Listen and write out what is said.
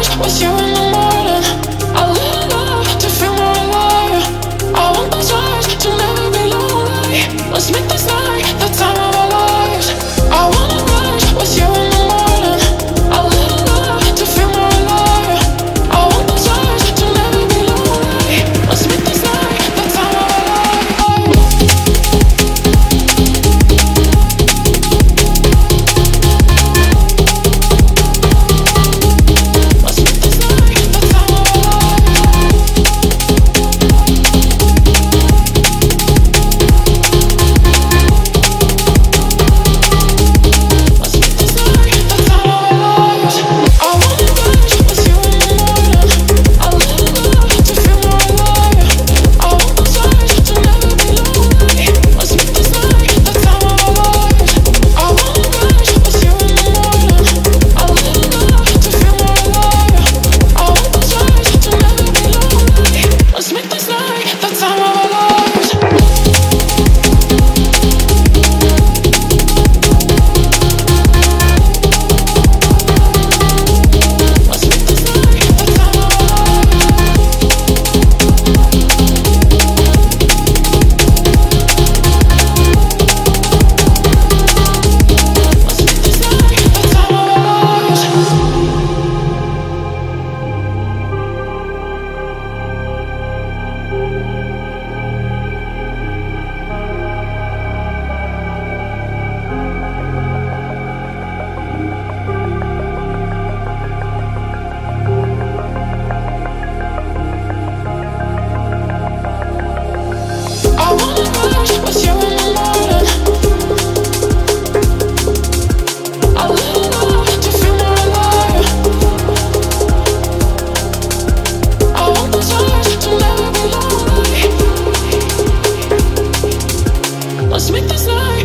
Wish you were sorry.